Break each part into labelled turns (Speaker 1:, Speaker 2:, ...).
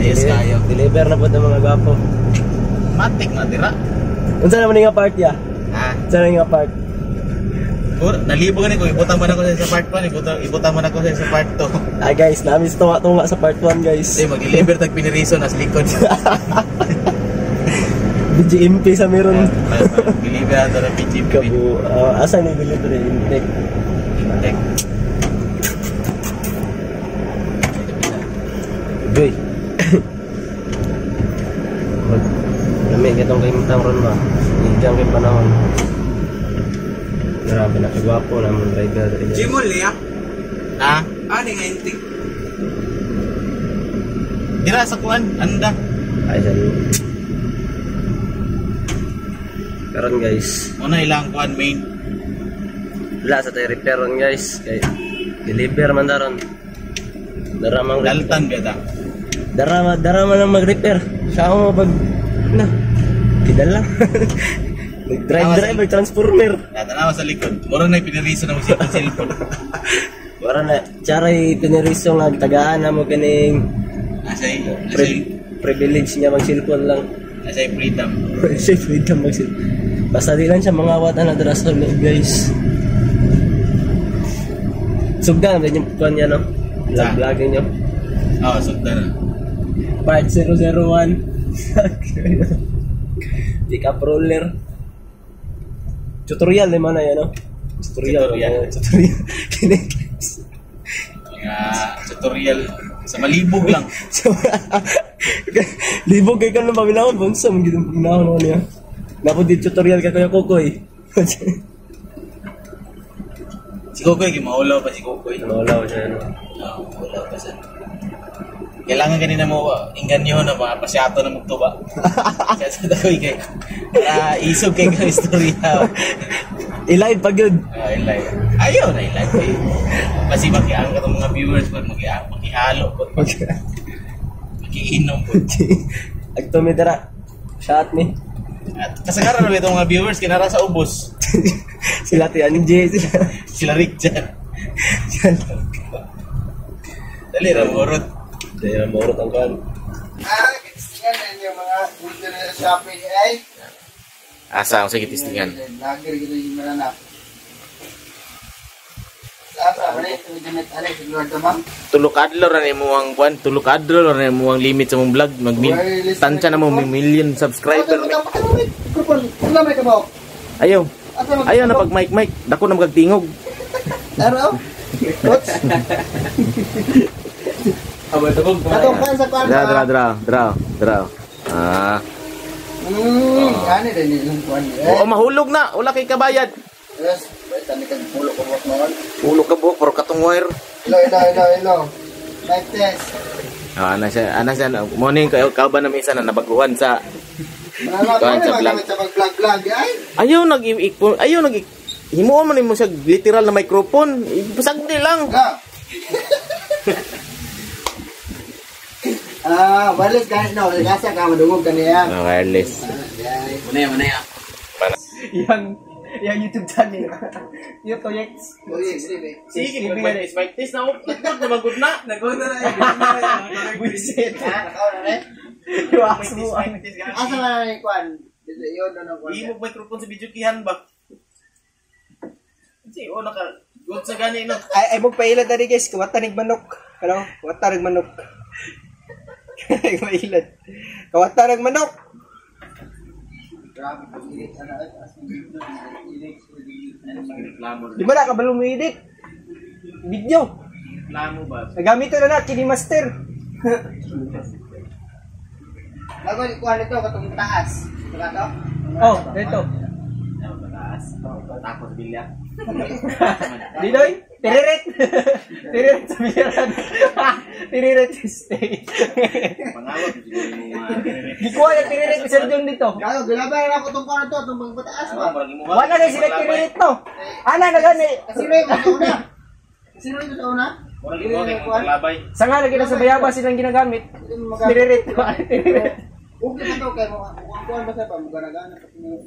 Speaker 1: Ayos kayo.
Speaker 2: Deliver na po ng mga gwapo.
Speaker 1: Matik na dira.
Speaker 2: Unsa naman nga part ya?
Speaker 1: Ha?
Speaker 2: Unsa na nga part?
Speaker 1: Pur, nalibo gani ko ibutang man ako sa part 1, ibutang ibutang man ako sa part 2.
Speaker 2: Ah guys, namis tuwa-tuwa sa part 1 guys.
Speaker 1: Kasi mag-deliver tag pinirison as likod.
Speaker 2: BGMP sa meron.
Speaker 1: Deliver ato ng PGP.
Speaker 2: Kabu, uh, asa ni delivery? Intake. Kitong kaimtang ron ba? Idyang kay panahon. Grabe na kagwapo naman driver.
Speaker 3: Jimol niya?
Speaker 1: Ha?
Speaker 3: Ano nga intik?
Speaker 1: Dira sa kuan, anda.
Speaker 2: Ay, dali. Karon guys,
Speaker 1: Muna ilang kuan main.
Speaker 2: wala sa tayo repair ron guys. Kay deliver man daron. Daramang
Speaker 1: Daltan beta.
Speaker 2: Darama, darama lang mag-repair. Siya ako pag na. Kidala. Nag-drive drive, mag-transformer.
Speaker 1: Natanawa sa likod. Mura na pinirison ng usip ng cellphone.
Speaker 2: Wala na, charay piniriso nga tagaan na mo kaning
Speaker 1: Asay, asay,
Speaker 2: pri- privilege niya mag-cellphone lang.
Speaker 1: asay freedom.
Speaker 2: Siya freedom mag Basta di lang siya mga awat na sa loob guys. Sugdan na yung kuhan niya no?
Speaker 1: Sa?
Speaker 2: Vlog-vlogging niyo.
Speaker 1: Oo, oh, sugda na.
Speaker 2: Part 001. Pick up roller. Tutorial naman na yan no? Tutorial.
Speaker 1: Tutorial.
Speaker 2: oh, Tutorial. Kinig.
Speaker 1: Mga tutorial sa malibog lang.
Speaker 2: Libog kay ka nang paminahon, bunsa man gid ang paminahon mo niya. Napo di tutorial ka kaya kokoy.
Speaker 1: Si Kokoy, gimaulaw pa si Kokoy.
Speaker 2: Wala siya no.
Speaker 1: Oo, maulaw pa siya. Kailangan ganina mo, inggan nyo na mga pasyato na magtuba. Kaya sa dakoy kay, para isog kay ka istorya.
Speaker 2: I-live pag yun.
Speaker 1: Ah, ilay. Ayaw na ilay. Kasi makiang ka mga viewers ko, maki- makihalo ko, makiinom ko.
Speaker 2: Agto mi dara. Shot me.
Speaker 1: At kasagaran na itong mga viewers, kinara sa ubos.
Speaker 2: Sila ti aning J sila.
Speaker 1: Sila Rick dyan. Dali, ramurot.
Speaker 2: Dahil ang morot ang kan.
Speaker 3: Ah, kitistingan na yung mga order sa Shopee ay.
Speaker 1: Asa, ang sige tistingan.
Speaker 3: Lager gitu yung mananap. Apa, wala yung tumigamit alay sa lugar damang?
Speaker 1: Tulok adlaw ra ni mo ang kwan, tulok adlaw ra ni mo ang limit sa mong vlog. Mag tansya na mo may million subscriber. Ayaw. Ayaw na pag mic mic. Dako na magtingog.
Speaker 3: Ano? Coach? Atong kan sa kwan
Speaker 1: Dra dra
Speaker 3: ba?
Speaker 1: dra dra dra. Ah.
Speaker 3: Hmm, kani din yung kwan.
Speaker 1: Oo, mahulog na. Wala kay kabayad.
Speaker 3: Yes, baita ni kag pulo ko buhat noon.
Speaker 1: Ulo ka buhok pero katong wire.
Speaker 3: Hello, hello, hello, hello. Mic test.
Speaker 1: Ah, ana siya, ana siya. Morning kayo kauban na minsan na nabaguhan sa
Speaker 3: ko
Speaker 1: sa vlog. Ayaw nag ayaw nag himuon man mo siya literal na microphone. Pasagdi lang.
Speaker 3: Ah, balik ka no, kasi ka madungog ka niya.
Speaker 1: Ah, wireless.
Speaker 3: Muna yan, muna yan.
Speaker 2: Yang yang YouTube channel. Yung Toyex.
Speaker 3: Uy, sige.
Speaker 1: Sige, mag-mic mic test na ako. Nagod na na.
Speaker 2: Nagod na. Buisit.
Speaker 3: Ha, nakaw na rin.
Speaker 2: Yung aso mo.
Speaker 3: Asa na na yung kwan? Yun, ano, kwan.
Speaker 1: Hindi mo microphone sa video kihan ba? Kasi o naka good sa gani no.
Speaker 2: Ay, ay mo pailad na rin guys. Kawata nig manok. Ano? Kawata nig manok. Ay, mailad. Kawata nig manok.
Speaker 3: Ano.
Speaker 2: Di ba nakabalo mo edit? Video.
Speaker 1: Reklamo ba?
Speaker 2: Nagamit ko na na, Kini Master.
Speaker 3: Bago yung kwan ito, katong taas. Diba to?
Speaker 2: oh, dito.
Speaker 1: Mataas? Takot bilya.
Speaker 2: Didoy, tiririt. tiririt sa biyaran. Tiririt sa stage.
Speaker 1: Pangawag siguro mo mga
Speaker 2: Gikuha yung tiririt sa John dito.
Speaker 3: Gago, gilabay na ako itong kwan ito, itong mga pataas ba?
Speaker 2: Wala na sila tiririt no. Ana na gani.
Speaker 3: Sino yung una? Sino yung una?
Speaker 1: Mo.
Speaker 2: Sa nga lagi na sa bayaba silang ginagamit. Tiririt. Tiririt.
Speaker 3: Okay na to, kaya mo, kung kuwan ba sa pa, mga gana-gana.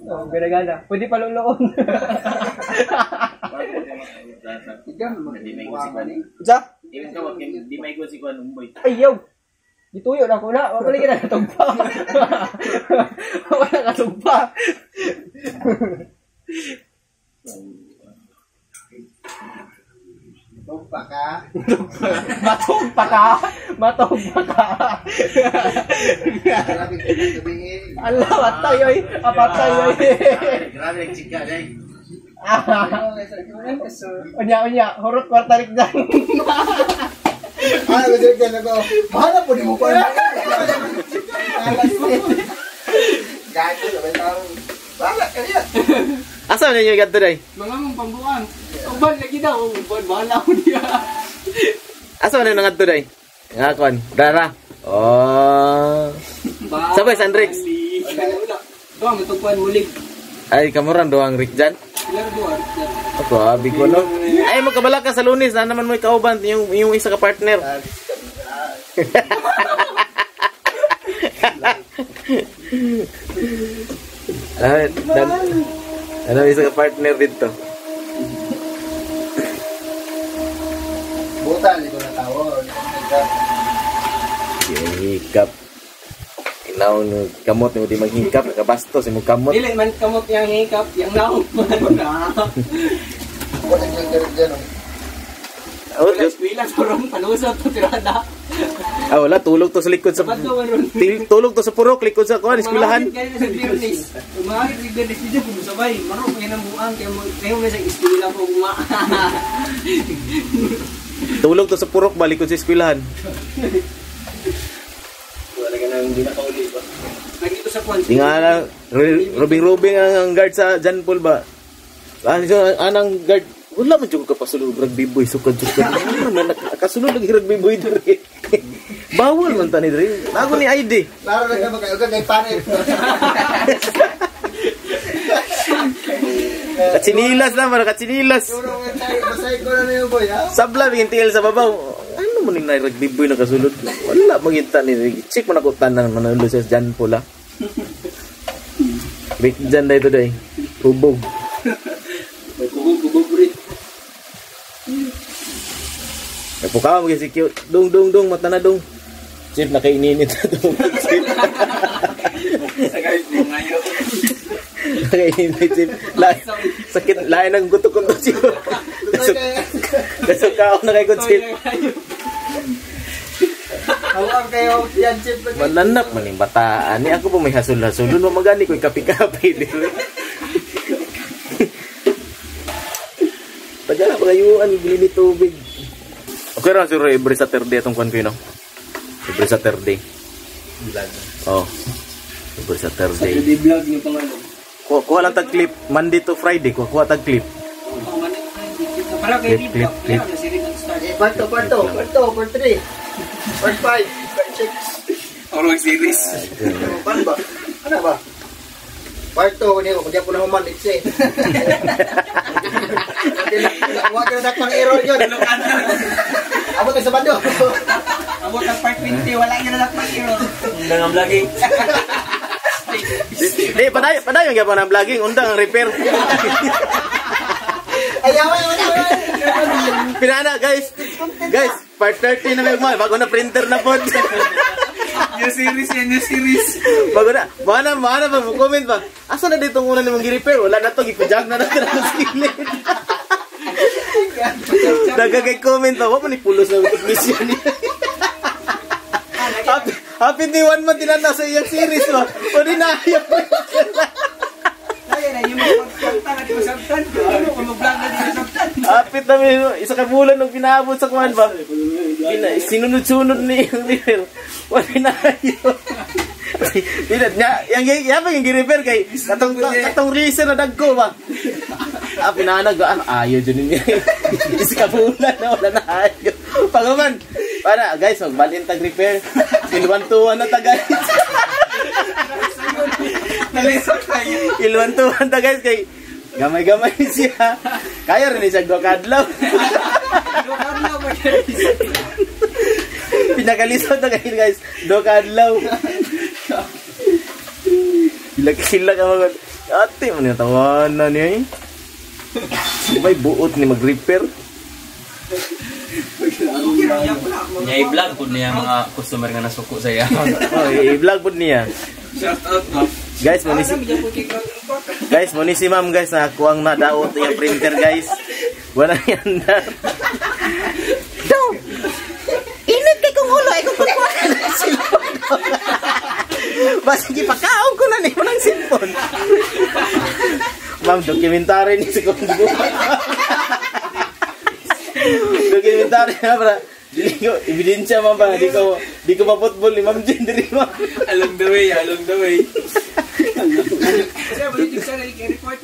Speaker 2: Oh, gana Pwede pa luluon.
Speaker 3: Ikaw naman,
Speaker 1: Hindi may
Speaker 3: kuwan ba
Speaker 1: Even ka wag di may go si Kuan Umboy.
Speaker 2: Ayaw.
Speaker 4: Gituyo na ko na. Wala ka na katugpa. Wala katugpa.
Speaker 3: Tumpa ka.
Speaker 4: Matugpa ka. Matugpa ka.
Speaker 3: Grabe ka sabihin.
Speaker 4: Allah, patay oy. Apatay oy.
Speaker 2: Grabe chika, day.
Speaker 4: Unya, unya. Hurot kwartarik dyan.
Speaker 3: Ah, gusto ka na ko. Mahal po ni mo pa. Gaya ko sabay tao. Bala ka niya.
Speaker 1: Asa na ninyo gadto day?
Speaker 4: Mga mong pambuang. Uban lagi daw. Uban, bahala ko niya.
Speaker 1: Asa na nangadto day? Nga kon, Dara. Oh. Sabay, Sandrix.
Speaker 4: Wala. Doang, matugpuan mulig.
Speaker 1: Ay, kamuran doang Rick dyan. Ako, abi ko no. Ay, magkabala ka sa lunis. Na naman mo ikauban yung, yung isa ka partner. Ay, dan, ano isa ka partner dito?
Speaker 3: Butan, hindi ko na tao.
Speaker 1: Hikap. Inaw no kamot mo di maghikap nakabastos imong kamot.
Speaker 4: Dili man kamot yang hikap, yang naong man na.
Speaker 3: Wala garit dyan. oh.
Speaker 1: Oh, Diyos.
Speaker 4: Wala turong palusot to tirada.
Speaker 1: Ah, wala tulog to sa likod sa? Til- tulog to sa purok likod sa kuan eskwelahan.
Speaker 4: Umahit sa Biyernes. Dito kung sabay. Marong kayo ng buang. Kayo mo- kayo may sa eskwela ko kuma.
Speaker 1: Tulog to sa purok ba likod sa eskwelahan.
Speaker 2: Nang hindi nakauli ba?
Speaker 4: Ko sa kwan.
Speaker 1: Di nga lang, rubing rubing ang, ang guard sa Jan Paul ba? Ano so, anang guard? Wala man ko kapasulog rugby sukad sukad. Ano man nakasulod lagi rugby boy diri. Bawal man tani diri. Nago ni ID.
Speaker 3: Laro na ka magkayo ka kay panit.
Speaker 1: Katsinilas na man katsinilas.
Speaker 3: Na na yung?
Speaker 1: Sabla bigin tingil sa babaw. Ano mo ning na rugby boy nakasulod? Wala magita ni check man ako tanan manulo sa Jan Paul ah. Big Jan day today. Hubog.
Speaker 4: May kubog-kubog rin.
Speaker 1: Napukaw mo si cute. Dong, dong, dong, mata na dong. Chip, nakaininit na dong. Chip. nakaininit, Chip. Lain, sakit, lain ang gutok ko Chip. Gasok, gasok ka ako na kay ko, Chip.
Speaker 3: Hawak kayo. Yan, chip.
Speaker 1: Malanap man yung bataan. Ni ako pa may hasol-hasol. Doon mo magani ko kapi-kapi. di ba? Taga na pagayuan, bili ni tubig. Okay ra siguro every Saturday itong kwan ko yun, no? Every Saturday. Oh. Every Saturday.
Speaker 4: Di vlog yung pangalan.
Speaker 1: Kuha, kuha lang tag clip. Monday to Friday. Kuha, kuha tag clip.
Speaker 4: Para kay
Speaker 1: Clip, clip,
Speaker 4: vlog.
Speaker 1: clip.
Speaker 4: Ang start.
Speaker 3: Eh, parto, parto. Parto, part 3. Part 5. Part 6.
Speaker 4: Or series.
Speaker 3: Paano ba? Ano ba? Part 2, niyo, kaya po na human, it's eh. Huwag ka na dakpang error yun. Abot ka sa bando.
Speaker 4: Abot ang part 20. Wala nga na nagpakiro.
Speaker 2: Undang ang vlogging.
Speaker 1: Di, paday, paday yung gapon ng vlogging. Undang ang repair.
Speaker 3: Ayaw, ayaw, ayaw.
Speaker 1: Pinana, guys. Guys, part 30 na may mga. Bago na printer na po.
Speaker 4: New series yan, new series.
Speaker 1: Bago na. Mana, mana ba? Comment ba? Asa na dito muna ni mong gi-repair? Wala na to. Gipajag na natin ang skillet. Nagagay comment pa. Wala ni pulos na technician niya. happy, happy ni one month tinata sa iyang series ba? O di na ayaw.
Speaker 4: Kaya na, yung mga pagkanta na di masabtan. Ano, kung mag-vlog na
Speaker 1: Hapit na may isa ka bulan nung pinaabot sa kuwan ba? Pina, sinunod-sunod ni yung repair. Wala na ayaw. Pinat niya, yang yang yang yung gi-repair kay katong katong reason na dagko ba. Ah, pinanag ah, ayaw dyan niya. Isa ka bulan na wala na ayaw. Pagaman, para guys, magbalin tag repair. Ilwantuan na ta guys.
Speaker 4: Nalisok tayo.
Speaker 1: Ilwantuan ta guys kay gamay-gamay siya. Kaya rin siya go kadlaw.
Speaker 4: Lugar na ba yan?
Speaker 1: Pinakalisod na kayo guys. Do kadlaw. Sila ka mga Ate mo niya tawanan niya eh. May buot ni mag-repair.
Speaker 5: Nya i-vlog po niya mga customer nga nasuko sa iya.
Speaker 1: Oh, i-vlog po niya.
Speaker 5: Shout out mo.
Speaker 1: Guys, mo ni si Guys, mo ni si ma'am guys na kuwang na daot yung printer guys. Wala yan na. Daw. Init kay kong ulo ay kung kukuha ng cellphone. Basta gipakaon ko na ni mo ng cellphone. Ma'am, dokumentary ni si kong Dokumentary na para Dili ko, ebidensya man ba, di ko, di ko ma-football ni Ma'am Jen, diri mo.
Speaker 5: Along the way, along the way.
Speaker 6: Kasi, wala yung sa report.